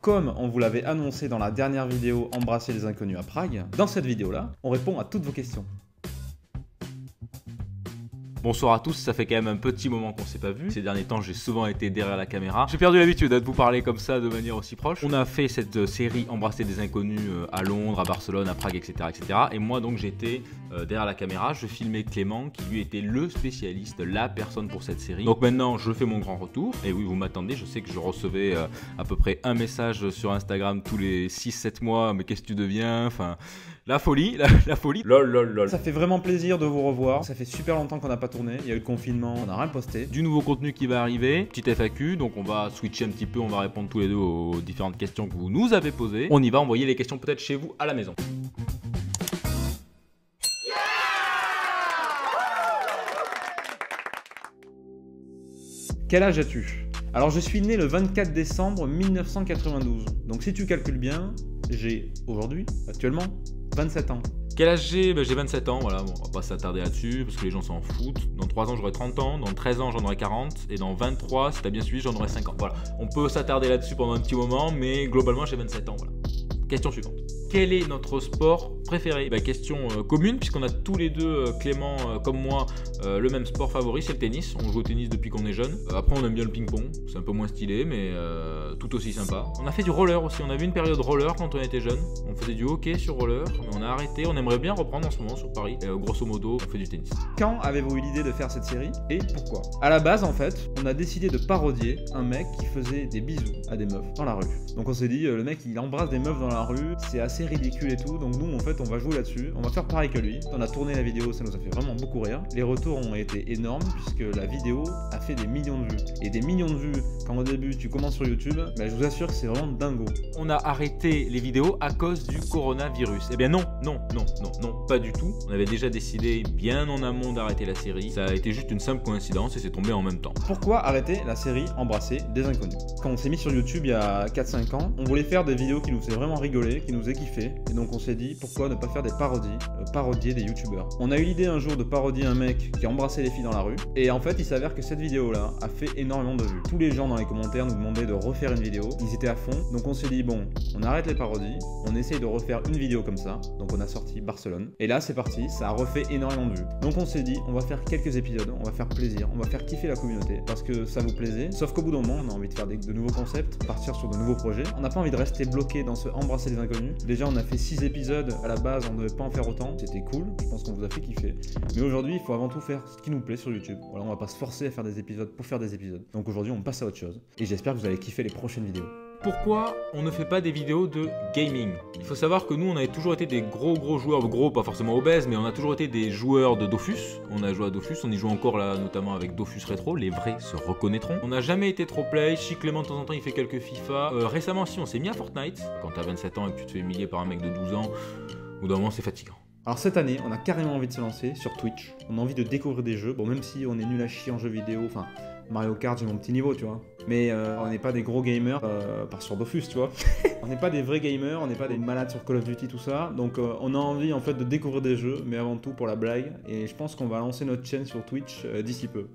Comme on vous l'avait annoncé dans la dernière vidéo Embrasser les inconnus à Prague, dans cette vidéo-là, on répond à toutes vos questions. Bonsoir à tous, ça fait quand même un petit moment qu'on s'est pas vu. Ces derniers temps, j'ai souvent été derrière la caméra. J'ai perdu l'habitude de vous parler comme ça de manière aussi proche. On a fait cette euh, série Embrasser des inconnus euh, à Londres, à Barcelone, à Prague, etc. etc. Et moi donc j'étais euh, derrière la caméra, je filmais Clément qui lui était le spécialiste, la personne pour cette série. Donc maintenant je fais mon grand retour. Et oui, vous m'attendez, je sais que je recevais à peu près un message sur Instagram tous les 6-7 mois, mais qu'est-ce que tu deviens? Enfin, la folie, la, folie. Lol, lol, lol. Ça fait vraiment plaisir de vous revoir. Ça fait super longtemps qu'on n'a pas tourné. Il y a eu le confinement, on n'a rien posté. Du nouveau contenu qui va arriver. Petite FAQ. Donc on va switcher un petit peu. On va répondre tous les deux aux différentes questions que vous nous avez posées. On y va envoyer les questions peut-être chez vous à la maison. Quel âge as-tu? Alors je suis né le 24 décembre 1992. Donc si tu calcules bien, j'ai aujourd'hui, actuellement, 27 ans. Quel âge j'ai ben, J'ai 27 ans, voilà, on va pas s'attarder là-dessus parce que les gens s'en foutent. Dans 3 ans, j'aurai 30 ans, dans 13 ans, j'en aurai 40, et dans 23, si t'as bien suivi, j'en aurai 50. Voilà, on peut s'attarder là-dessus pendant un petit moment, mais globalement, j'ai 27 ans, voilà. Question suivante. Quel est notre sport préféré bah, Question euh, commune, puisqu'on a tous les deux, euh, Clément euh, comme moi, le même sport favori, c'est le tennis. On joue au tennis depuis qu'on est jeune. après, on aime bien le ping-pong, c'est un peu moins stylé, mais tout aussi sympa. On a fait du roller aussi, on avait une période roller quand on était jeune. On faisait du hockey sur roller, mais on a arrêté. On aimerait bien reprendre en ce moment sur Paris. grosso modo, on fait du tennis. Quand avez-vous eu l'idée de faire cette série et pourquoi? À la base, en fait, on a décidé de parodier un mec qui faisait des bisous à des meufs dans la rue. Donc on s'est dit, le mec il embrasse des meufs dans la rue, c'est assez ridicule et tout. Donc nous, en fait, on va jouer là-dessus. On va faire pareil que lui. On a tourné la vidéo, ça nous a fait vraiment beaucoup rire. Les retours ont été énormes puisque la vidéo a fait des millions de vues. Et des millions de vues, quand au début tu commences sur YouTube, bah, je vous assure que c'est vraiment dingo. On a arrêté les vidéos à cause du coronavirus. Eh bien non, non, non, non, non, pas du tout. On avait déjà décidé bien en amont d'arrêter la série. Ça a été juste une simple coïncidence et c'est tombé en même temps. Pourquoi arrêter la série Embrasser des inconnus? Quand on s'est mis sur YouTube il y a 4-5 ans, on voulait faire des vidéos qui nous faisaient vraiment rigoler, qui nous faisaient kiffer. Et donc on s'est dit pourquoi ne pas faire des parodies, euh, parodier des youtubeurs. On a eu l'idée un jour de parodier un mec qui embrassait les filles dans la rue. Et en fait, il s'avère que cette vidéo là a fait énormément de vues. Tous les gens dans les commentaires nous demandaient de refaire une vidéo. Ils étaient à fond. Donc on s'est dit bon, on arrête les parodies, on essaye de refaire une vidéo comme ça. Donc on a sorti Barcelone. Et là c'est parti, ça a refait énormément de vues. Donc on s'est dit on va faire quelques épisodes, on va faire plaisir, on va faire kiffer la communauté parce que ça vous plaisait. Sauf qu'au bout d'un moment, on a envie de faire de nouveaux concepts, partir sur de nouveaux projets. On n'a pas envie de rester bloqué dans ce embrasser les inconnus. Déjà on a fait 6 épisodes base, on ne devait pas en faire autant. C'était cool, je pense qu'on vous a fait kiffer. Mais aujourd'hui, il faut avant tout faire ce qui nous plaît sur YouTube. Voilà, on va pas se forcer à faire des épisodes pour faire des épisodes. Donc aujourd'hui, on passe à autre chose. Et j'espère que vous allez kiffer les prochaines vidéos. Pourquoi on ne fait pas des vidéos de gaming Il faut savoir que nous, on avait toujours été des gros gros joueurs, gros pas forcément obèses, mais on a toujours été des joueurs de Dofus. On a joué à Dofus, on y joue encore là, notamment avec Dofus Retro, les vrais se reconnaîtront. On n'a jamais été trop play, Clément de temps en temps il fait quelques FIFA. Euh, récemment si on s'est mis à Fortnite, quand t'as 27 ans et que tu te fais humilier par un mec de 12 ans, au d'un moment c'est fatigant. Alors cette année, on a carrément envie de se lancer sur Twitch. On a envie de découvrir des jeux. Bon, même si on est nul à chier en jeux vidéo, enfin, Mario Kart, j'ai mon petit niveau, tu vois. Mais euh, on n'est pas des gros gamers, euh, par sur Dofus, tu vois. on n'est pas des vrais gamers, on n'est pas des malades sur Call of Duty, tout ça. Donc euh, on a envie en fait de découvrir des jeux, mais avant tout pour la blague. Et je pense qu'on va lancer notre chaîne sur Twitch d'ici peu.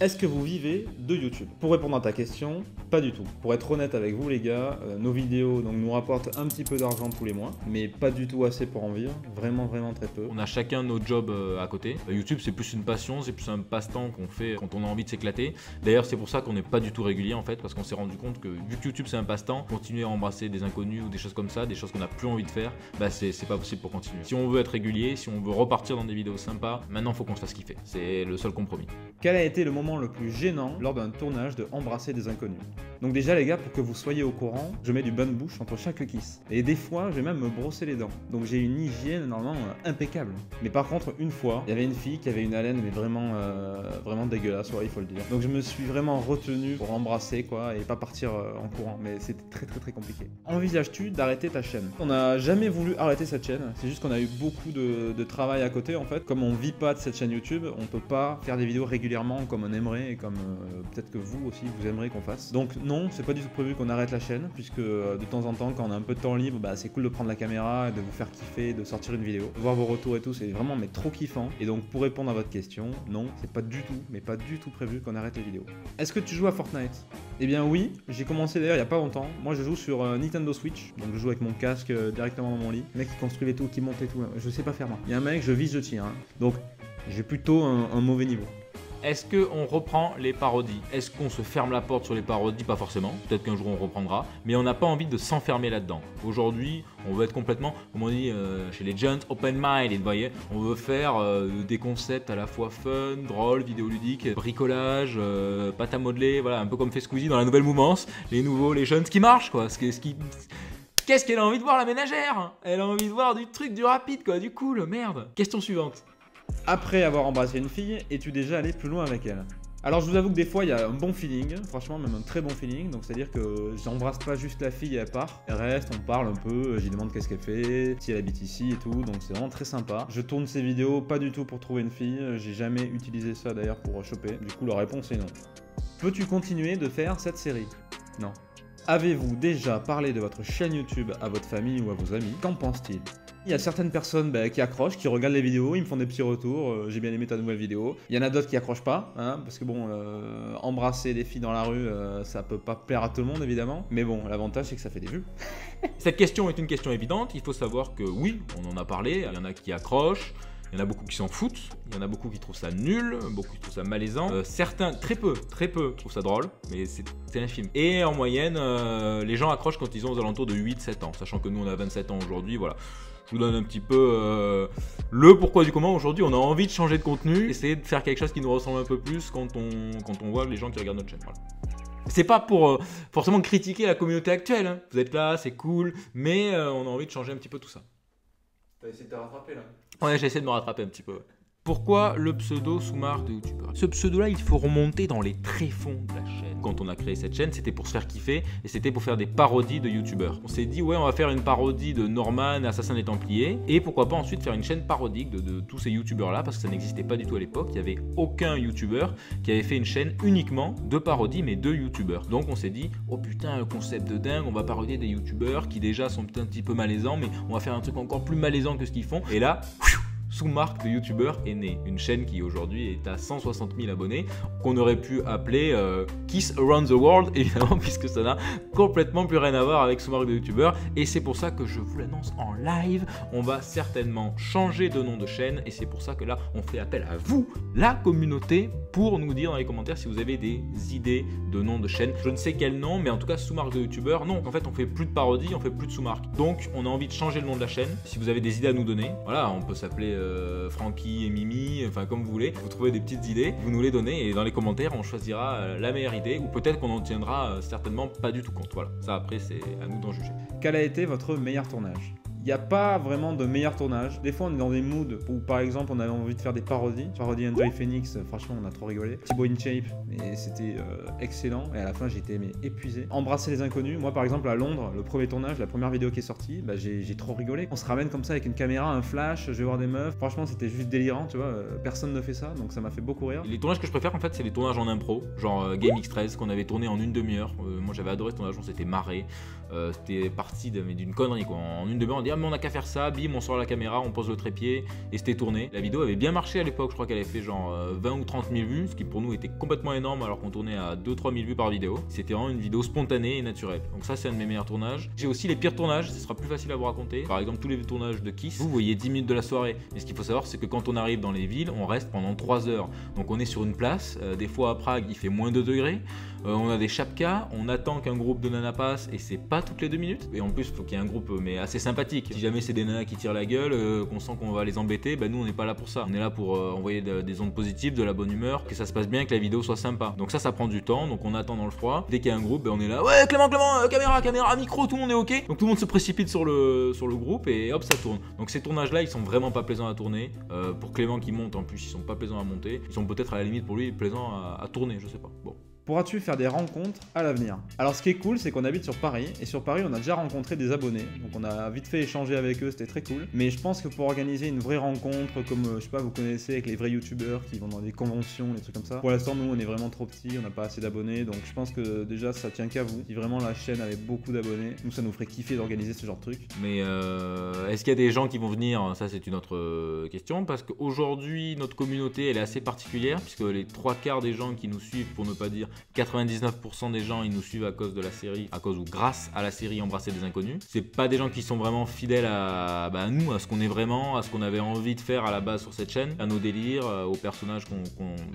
Est-ce que vous vivez de YouTube? Pour répondre à ta question, pas du tout. Pour être honnête avec vous les gars, euh, nos vidéos donc, nous rapportent un petit peu d'argent tous les mois, mais pas du tout assez pour en vivre. Vraiment, vraiment très peu. On a chacun nos jobs euh, à côté. Euh, YouTube c'est plus une passion, c'est plus un passe-temps qu'on fait quand on a envie de s'éclater. D'ailleurs c'est pour ça qu'on n'est pas du tout régulier en fait, parce qu'on s'est rendu compte que vu que YouTube c'est un passe-temps, continuer à embrasser des inconnus ou des choses comme ça, des choses qu'on n'a plus envie de faire, bah c'est pas possible pour continuer. Si on veut être régulier, si on veut repartir dans des vidéos sympas, maintenant faut qu'on se fasse kiffer. C'est le seul compromis. Quel a été le moment le plus gênant lors d'un tournage de Embrasser des inconnus? Donc déjà les gars, pour que vous soyez au courant, je mets du bain de bouche entre chaque kiss. Et des fois, je vais même me brosser les dents. Donc j'ai une hygiène normalement euh, impeccable. Mais par contre, une fois, il y avait une fille qui avait une haleine mais vraiment euh, vraiment dégueulasse, ouais, il faut le dire. Donc je me suis vraiment retenu pour embrasser quoi et pas partir euh, en courant. Mais c'était très très très compliqué. Envisages-tu d'arrêter ta chaîne? On n'a jamais voulu arrêter cette chaîne. C'est juste qu'on a eu beaucoup de, travail à côté en fait. Comme on vit pas de cette chaîne YouTube, on peut pas faire des vidéos régulièrement comme on aimerait comme euh, peut-être que vous aussi vous aimeriez qu'on fasse. Donc non, c'est pas du tout prévu qu'on arrête la chaîne, puisque euh, de temps en temps, quand on a un peu de temps libre, bah, c'est cool de prendre la caméra de vous faire kiffer, de sortir une vidéo. Voir vos retours et tout, c'est vraiment mais trop kiffant. Et donc pour répondre à votre question, non, c'est pas du tout, mais pas du tout prévu qu'on arrête les vidéos. Est-ce que tu joues à Fortnite? Eh bien oui, j'ai commencé d'ailleurs il y a pas longtemps. Moi je joue sur euh, Nintendo Switch, donc je joue avec mon casque euh, directement dans mon lit. Le mec qui construit tout, qui monte et tout, je sais pas faire moi. Il y a un mec, je vise, je tire. hein. Donc j'ai plutôt un mauvais niveau. Est-ce qu'on reprend les parodies? Est-ce qu'on se ferme la porte sur les parodies? Pas forcément. Peut-être qu'un jour on reprendra. Mais on n'a pas envie de s'enfermer là-dedans. Aujourd'hui, on veut être complètement, comme on dit euh, chez les Giants, open-minded. Vous voyez On veut faire euh, des concepts à la fois fun, drôles, vidéoludiques, bricolage, euh, pâte à modeler. Voilà, un peu comme fait Squeezie dans la nouvelle mouvance. Les nouveaux, les jeunes, ce qui marche quoi. Qu'est-ce qu'elle a envie de voir la ménagère? Elle a envie de voir du truc, du rapide quoi, du cool, merde. Question suivante. Après avoir embrassé une fille, es-tu déjà allé plus loin avec elle? Alors je vous avoue que des fois il y a un bon feeling, franchement même un très bon feeling, donc c'est à dire que j'embrasse pas juste la fille et elle part, elle reste, on parle un peu, j'y demande qu'est-ce qu'elle fait, si elle habite ici et tout, donc c'est vraiment très sympa. Je tourne ces vidéos pas du tout pour trouver une fille, j'ai jamais utilisé ça d'ailleurs pour choper, du coup la réponse est non. Peux-tu continuer de faire cette série? Non. Avez-vous déjà parlé de votre chaîne YouTube à votre famille ou à vos amis? Qu'en pensent-ils il y a certaines personnes bah, qui accrochent, qui regardent les vidéos, ils me font des petits retours, euh, j'ai bien aimé ta nouvelle vidéo. Il y en a d'autres qui accrochent pas, hein, parce que bon, euh, embrasser des filles dans la rue, euh, ça peut pas plaire à tout le monde évidemment. Mais bon, l'avantage c'est que ça fait des vues. Cette question est une question évidente, il faut savoir que oui, on en a parlé, il y en a qui accrochent. Il y en a beaucoup qui s'en foutent, il y en a beaucoup qui trouvent ça nul, beaucoup qui trouvent ça malaisant. Euh, certains, très peu, très peu, trouvent ça drôle, mais c'est un film. Et en moyenne, euh, les gens accrochent quand ils ont aux alentours de 8-7 ans, sachant que nous on a 27 ans aujourd'hui, voilà. Je vous donne un petit peu euh, le pourquoi du comment. Aujourd'hui, on a envie de changer de contenu, essayer de faire quelque chose qui nous ressemble un peu plus quand on, quand on voit les gens qui regardent notre chaîne. Voilà. C'est pas pour forcément critiquer la communauté actuelle. hein. Vous êtes là, c'est cool, mais on a envie de changer un petit peu tout ça. T'as essayé de te rattraper là? Ouais, j'essaie de me rattraper un petit peu. Pourquoi le pseudo sous-marque de youtubeur? Ce pseudo-là, il faut remonter dans les tréfonds de la chaîne. Quand on a créé cette chaîne, c'était pour se faire kiffer et c'était pour faire des parodies de youtubeurs. On s'est dit, ouais, on va faire une parodie de Norman, Assassin des Templiers, et pourquoi pas ensuite faire une chaîne parodique de, de tous ces youtubeurs-là, parce que ça n'existait pas du tout à l'époque. Il n'y avait aucun youtubeur qui avait fait une chaîne uniquement de parodies, mais de youtubeurs. Donc on s'est dit, oh putain, un concept de dingue, on va parodier des youtubeurs qui déjà sont un petit peu malaisants, mais on va faire un truc encore plus malaisant que ce qu'ils font. Et là, sous-marque de youtubeur est née. Une chaîne qui aujourd'hui est à 160 000 abonnés, qu'on aurait pu appeler euh, Kiss Around the World, évidemment, puisque ça n'a complètement plus rien à voir avec sous-marque de youtubeur. Et c'est pour ça que je vous l'annonce en live. On va certainement changer de nom de chaîne. Et c'est pour ça que là, on fait appel à vous, la communauté, pour nous dire dans les commentaires si vous avez des idées de nom de chaîne. Je ne sais quel nom, mais en tout cas, sous-marque de youtubeur, non. En fait, on fait plus de parodies, on fait plus de sous-marque. Donc, on a envie de changer le nom de la chaîne. Si vous avez des idées à nous donner, voilà, on peut s'appeler euh, et Mimi, enfin comme vous voulez. Vous trouvez des petites idées, vous nous les donnez et dans les commentaires, on choisira euh, la meilleure idée ou peut-être qu'on en tiendra euh, certainement pas du tout compte. Voilà, ça après, c'est à nous d'en juger. Quel a été votre meilleur tournage? Il n'y a pas vraiment de meilleur tournage. Des fois, on est dans des moods où, par exemple, on avait envie de faire des parodies. Parodie Enjoy Phoenix, franchement, on a trop rigolé. Thibaut in Shape, mais c'était euh, excellent. Et à la fin, j'étais mais épuisé. Embrasser les inconnus. Moi, par exemple, à Londres, le premier tournage, la première vidéo qui est sortie, bah, j'ai trop rigolé. On se ramène comme ça avec une caméra, un flash, je vais voir des meufs. Franchement, c'était juste délirant, tu vois. euh, Personne ne fait ça, donc ça m'a fait beaucoup rire. Les tournages que je préfère en fait c'est les tournages en impro, genre euh, Game X13 qu'on avait tourné en une demi-heure. Euh, moi j'avais adoré ce tournage, on s'était marré. Euh, c'était parti d'une connerie quoi. En une demi-heure on dit ah mais on a qu'à faire ça, bim on sort la caméra, on pose le trépied et c'était tourné. La vidéo avait bien marché à l'époque, je crois qu'elle avait fait genre euh, 20 ou 30 000 vues, ce qui pour nous était complètement énorme alors qu'on tournait à 2-3 000 vues par vidéo. C'était vraiment une vidéo spontanée et naturelle. Donc ça c'est un de mes meilleurs tournages. J'ai aussi les pires tournages, ce sera plus facile à vous raconter. Par exemple tous les tournages de Kiss, vous voyez 10 minutes de la soirée. Mais ce qu'il faut savoir c'est que quand on arrive dans les villes, on reste pendant 3 heures. Donc on est sur une place, euh, des fois à Prague il fait moins de degrés, Euh, on a des chapkas, on attend qu'un groupe de nanas passe et c'est pas toutes les 2 minutes. Et en plus il faut qu'il y ait un groupe euh, mais assez sympathique. Si jamais c'est des nanas qui tirent la gueule, euh, qu'on sent qu'on va les embêter, bah nous on n'est pas là pour ça. On est là pour euh, envoyer de- des ondes positives, de la bonne humeur, que ça se passe bien, que la vidéo soit sympa. Donc ça ça prend du temps, donc on attend dans le froid. Dès qu'il y a un groupe, bah, on est là, ouais Clément, Clément, caméra, caméra, micro, tout le monde est ok. Donc tout le monde se précipite sur le, groupe et hop ça tourne. Donc ces tournages là ils sont vraiment pas plaisants à tourner. Pour Clément qui monte en plus ils sont pas plaisants à monter. Ils sont peut-être à la limite pour lui plaisants à tourner, je sais pas. Bon. Pourras-tu faire des rencontres à l'avenir? Alors ce qui est cool, c'est qu'on habite sur Paris, et sur Paris on a déjà rencontré des abonnés, donc on a vite fait échanger avec eux, c'était très cool. Mais je pense que pour organiser une vraie rencontre, comme euh, je sais pas, vous connaissez avec les vrais youtubeurs qui vont dans des conventions, des trucs comme ça, pour l'instant nous on est vraiment trop petits, on n'a pas assez d'abonnés, donc je pense que déjà ça tient qu'à vous. Si vraiment la chaîne avait beaucoup d'abonnés, nous ça nous ferait kiffer d'organiser ce genre de truc. Mais euh, est-ce qu'il y a des gens qui vont venir? Ça c'est une autre euh, question, parce qu'aujourd'hui notre communauté elle est assez particulière, puisque les trois quarts des gens qui nous suivent, pour ne pas dire 99% des gens, ils nous suivent à cause de la série, à cause ou grâce à la série Embrasser des inconnus. C'est pas des gens qui sont vraiment fidèles à, bah, nous, à ce qu'on est vraiment, à ce qu'on avait envie de faire à la base sur cette chaîne, à nos délires, euh, aux personnages bah,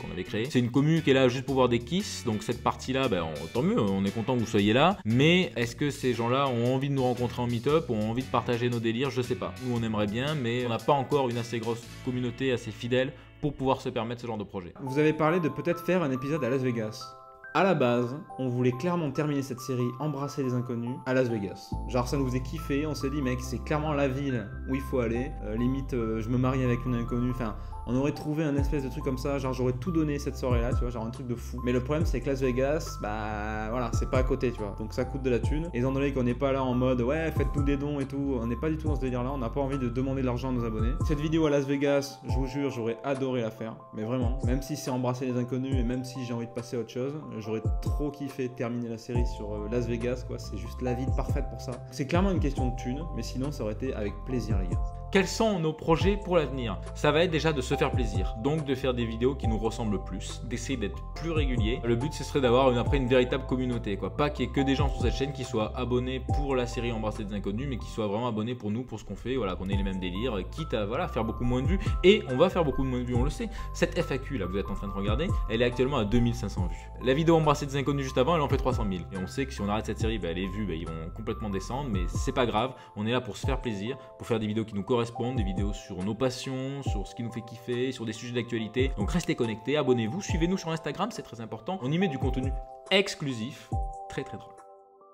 qu'on avait créés. C'est une commune qui est là juste pour voir des kiss, donc cette partie-là, bah, tant mieux, on est content que vous soyez là. Mais est-ce que ces gens-là ont envie de nous rencontrer en meet-up, ont envie de partager nos délires? Je sais pas. Nous, on aimerait bien, mais on n'a pas encore une assez grosse communauté, assez fidèle pour pouvoir se permettre ce genre de projet. Vous avez parlé de peut-être faire un épisode à Las Vegas. À la base, on voulait clairement terminer cette série Embrasser les inconnus à Las Vegas. Genre ça nous faisait kiffer, on s'est dit mec c'est clairement la ville où il faut aller. Euh, limite euh, je me marie avec une inconnue, enfin on aurait trouvé un espèce de truc comme ça, genre j'aurais tout donné cette soirée-là, tu vois, genre un truc de fou. Mais le problème c'est que Las Vegas, bah voilà, c'est pas à côté, tu vois. Donc ça coûte de la thune. Et étant donné qu'on n'est pas là en mode ouais, faites-nous des dons et tout, on n'est pas du tout dans ce délire-là, on n'a pas envie de demander de l'argent à nos abonnés. Cette vidéo à Las Vegas, je vous jure, j'aurais adoré la faire, mais vraiment. Même si c'est embrasser les inconnus et même si j'ai envie de passer à autre chose, j'aurais trop kiffé terminer la série sur euh, Las Vegas, quoi. C'est juste la ville parfaite pour ça. C'est clairement une question de thune, mais sinon ça aurait été avec plaisir, les gars. Quels sont nos projets pour l'avenir? Ça va être déjà de se faire plaisir, donc de faire des vidéos qui nous ressemblent plus, d'essayer d'être plus régulier. Le but ce serait d'avoir une, après une véritable communauté, quoi. Pas qu'il y ait que des gens sur cette chaîne qui soient abonnés pour la série Embrasser des inconnus, mais qui soient vraiment abonnés pour nous, pour ce qu'on fait, voilà, qu'on ait les mêmes délires, quitte à faire beaucoup moins de vues. Et on va faire beaucoup moins de vues, on le sait. Cette FAQ là, vous êtes en train de regarder, elle est actuellement à 2500 vues. La vidéo Embrasser des inconnus juste avant, elle en fait 300 000. Et on sait que si on arrête cette série, bah, les vues, bah, ils vont complètement descendre, mais c'est pas grave. On est là pour se faire plaisir, pour faire des vidéos qui nous correspondent, des vidéos sur nos passions, sur ce qui nous fait kiffer, sur des sujets d'actualité. Donc restez connectés, abonnez-vous, suivez-nous sur Instagram, c'est très important. On y met du contenu exclusif, très très drôle.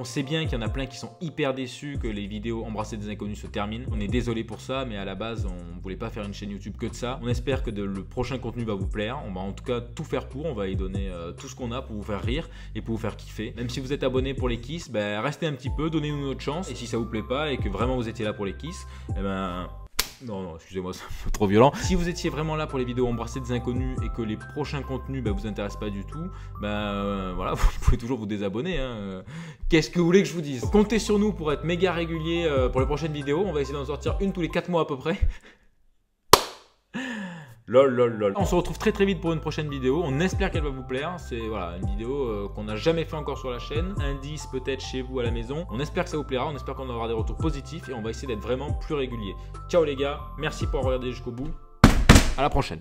On sait bien qu'il y en a plein qui sont hyper déçus que les vidéos embrasser des inconnus se terminent. On est désolé pour ça, mais à la base, on voulait pas faire une chaîne YouTube que de ça. On espère que le prochain contenu va vous plaire. On va en tout cas tout faire pour. On va y donner euh, tout ce qu'on a pour vous faire rire et pour vous faire kiffer. Même si vous êtes abonné pour les kiss, ben, restez un petit peu, donnez-nous notre chance. Et si ça vous plaît pas et que vraiment vous étiez là pour les kiss, eh ben non, non, excusez-moi, c'est trop violent. Si vous étiez vraiment là pour les vidéos embrasser des inconnus et que les prochains contenus bah, vous intéressent pas du tout, bah voilà, vous pouvez toujours vous désabonner. Hein. Qu'est-ce que vous voulez que je vous dise? Comptez sur nous pour être méga régulier euh, pour les prochaines vidéos. On va essayer d'en sortir une tous les 4 mois à peu près. Lol. On se retrouve très très vite pour une prochaine vidéo. On espère qu'elle va vous plaire. C'est voilà, une vidéo euh, qu'on n'a jamais fait encore sur la chaîne. Indice peut-être chez vous à la maison. On espère que ça vous plaira. On espère qu'on aura des retours positifs et on va essayer d'être vraiment plus régulier. Ciao les gars. Merci pour avoir regardé jusqu'au bout. À la prochaine.